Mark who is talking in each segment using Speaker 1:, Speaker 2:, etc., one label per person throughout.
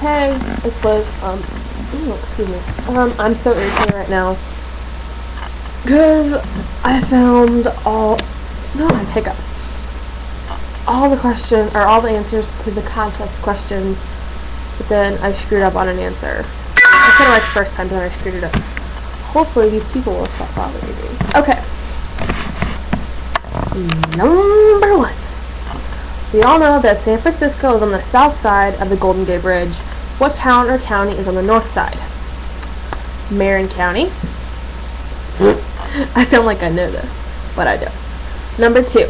Speaker 1: Hey, it's Liz. Um, ooh, excuse me. Um, I'm so irritated right now. Because I found all, no, I have hiccups. All the questions, or all the answers to the contest questions, but then I screwed up on an answer. I said it like the first time, then I screwed it up. Hopefully these people will stop bothering me. Okay. Number one. We all know that San Francisco is on the south side of the Golden Gate Bridge. What town or county is on the north side? Marin County. I sound like I know this, but I don't. Number two.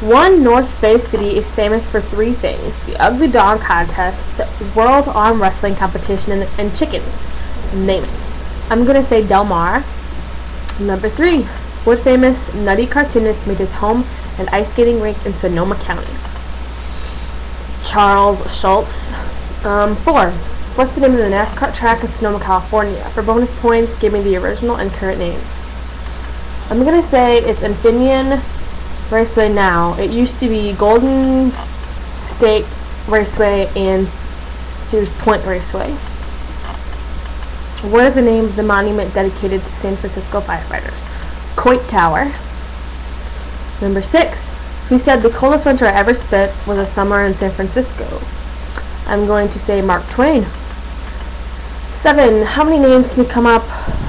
Speaker 1: One North Bay city is famous for three things. The Ugly Dog Contest, the World Arm Wrestling Competition, and, and chickens. Name it. I'm going to say Del Mar. Number three. What famous nutty cartoonist made his home and ice skating rink in Sonoma County? Charles Schulz. Um, four. What's the name of the NASCAR track in Sonoma, California? For bonus points, give me the original and current names. I'm going to say it's Infineon Raceway now. It used to be Golden State Raceway and Sears Point Raceway. What is the name of the monument dedicated to San Francisco firefighters? Coit Tower. Number six. Who said the coldest winter I ever spent was a summer in San Francisco? I'm going to say Mark Twain. Seven. How many names can you come up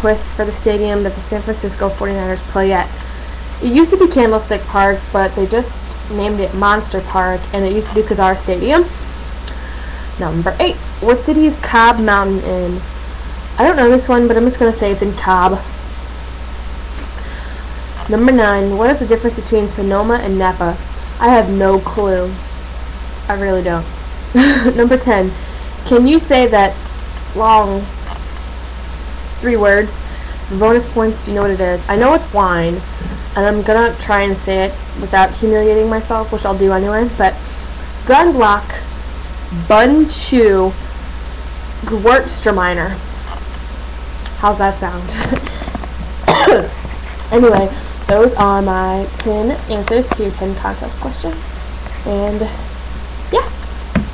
Speaker 1: with for the stadium that the San Francisco 49ers play at? It used to be Candlestick Park, but they just named it Monster Park, and it used to be Kezar Stadium. Number eight. What city is Cobb Mountain in? I don't know this one, but I'm just going to say it's in Cobb. Number nine. What is the difference between Sonoma and Napa? I have no clue. I really don't. Number ten. Can you say that long three words? Bonus points, do you know what it is? I know it's wine, and I'm gonna try and say it without humiliating myself, which I'll do anyway, but Gundlach Bundschu Gewurztraminer. How's that sound? anyway, those are my 10 answers to your 10 contest questions. And